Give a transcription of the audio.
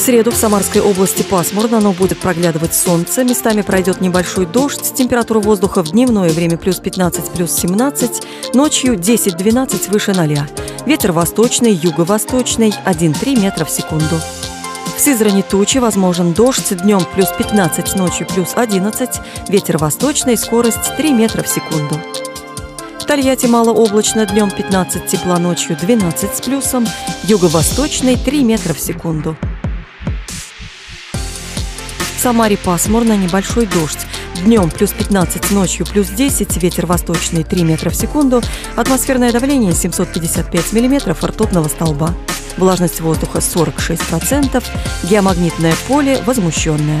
среду в Самарской области пасмурно, но будет проглядывать солнце. Местами пройдет небольшой дождь. Температура воздуха в дневное время плюс 15, плюс 17. Ночью 10-12 выше 0. Ветер восточный, юго-восточный 1,3 метра в секунду. В Сызрани тучи, возможен дождь, днем плюс 15, ночью плюс 11, ветер восточный, скорость 3 метра в секунду. В Тольятти малооблачно, днем 15 тепла, ночью 12 с плюсом, юго-восточный 3 метра в секунду. Самаре пасмурно, небольшой дождь. Днем плюс 15, ночью плюс 10, ветер восточный 3 метра в секунду, атмосферное давление 755 миллиметров ртутного столба. Влажность воздуха 46%, геомагнитное поле возмущенное.